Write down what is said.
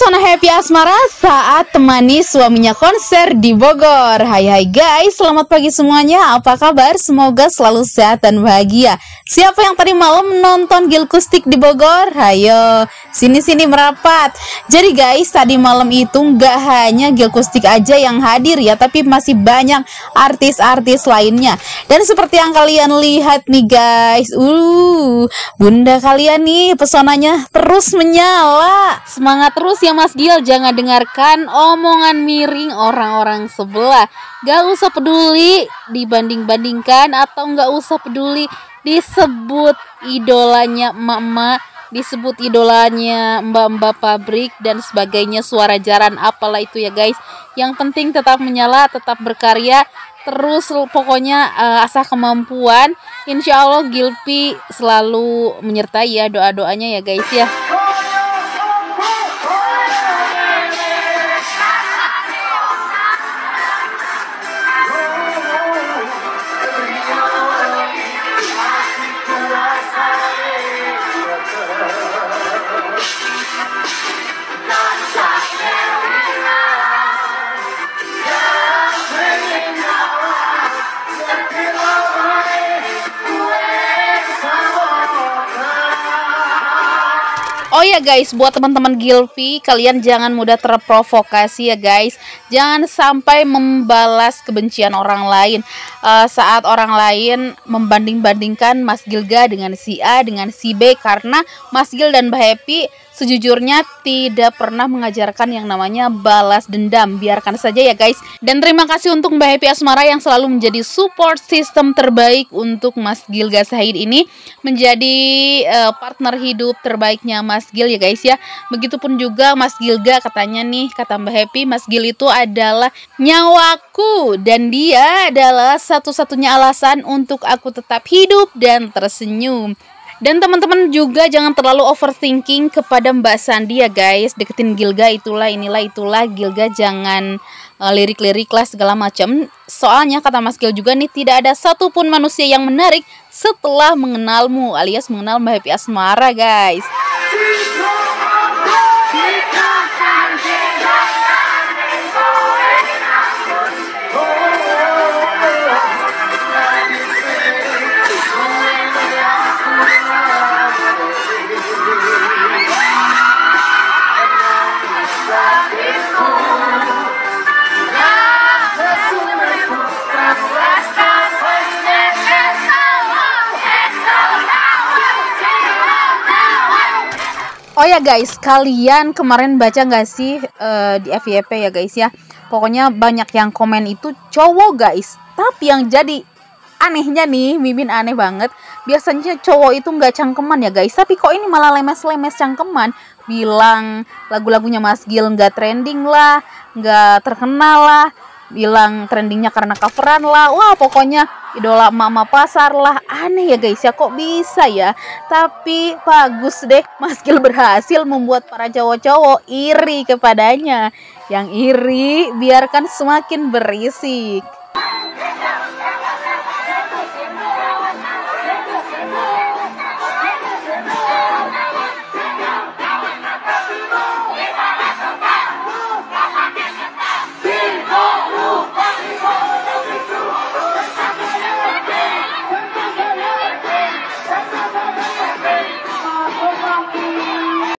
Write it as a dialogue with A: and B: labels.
A: Pesona Happy Asmara saat temani suaminya konser di Bogor. Hai hai guys, selamat pagi semuanya. Apa kabar? Semoga selalu sehat dan bahagia. Siapa yang tadi malam nonton Gilkustik di Bogor? Hayo, sini-sini merapat. Jadi guys, tadi malam itu nggak hanya Gilkustik aja yang hadir ya Tapi masih banyak artis-artis lainnya. Dan seperti yang kalian lihat nih guys Uh, bunda kalian nih pesonanya terus menyala. Semangat terus ya Mas Gil, jangan dengarkan omongan miring orang-orang sebelah. Gak usah peduli dibanding-bandingkan atau gak usah peduli disebut idolanya emak-emak disebut idolanya mbak-mbak pabrik dan sebagainya. Suara jaran apalah itu ya guys. Yang penting tetap menyala tetap berkarya. Terus pokoknya uh, asah kemampuan. Insya Allah Gilpi selalu menyertai ya doa-doanya ya guys ya guys, buat teman-teman Gilpi, kalian jangan mudah terprovokasi ya guys. Jangan sampai membalas kebencian orang lain. Uh, saat orang lain membanding-bandingkan Mas Gilga dengan si A dengan si B karena Mas Gil dan Mbak Happy sejujurnya tidak pernah mengajarkan yang namanya balas dendam. Biarkan saja ya guys. Dan terima kasih untuk Mbak Happy Asmara yang selalu menjadi support system terbaik untuk Mas Gilga Sahid ini menjadi uh, partner hidup terbaiknya Mas Gil ya guys ya. Begitupun juga Mas Gilga katanya nih kata Mbak Happy Mas Gil itu adalah nyawaku dan dia adalah satu-satunya alasan untuk aku tetap hidup dan tersenyum. Dan teman-teman juga jangan terlalu overthinking kepada Mbak Sandi ya guys. Deketin Gilga itulah inilah itulah Gilga jangan uh, lirik-lirik lah segala macam. Soalnya kata Mas Gil juga nih tidak ada satupun manusia yang menarik setelah mengenalmu alias mengenal Mbak Happy Asmara guys. Oh ya guys, kalian kemarin baca nggak sih uh, di FYP ya guys ya? Pokoknya banyak yang komen itu cowok guys. Tapi yang jadi anehnya nih, Mimin aneh banget. Biasanya cowok itu nggak cangkeman ya guys. Tapi kok ini malah lemes-lemes cangkeman. Bilang lagu-lagunya Mas Gil nggak trending lah, nggak terkenal lah. Bilang trendingnya karena coveran lah. Wah pokoknya idola mama pasar lah. Aneh ya guys ya kok bisa ya? Tapi bagus deh Mas Gil berhasil membuat para cowok-cowok iri kepadanya. Yang iri biarkan semakin berisik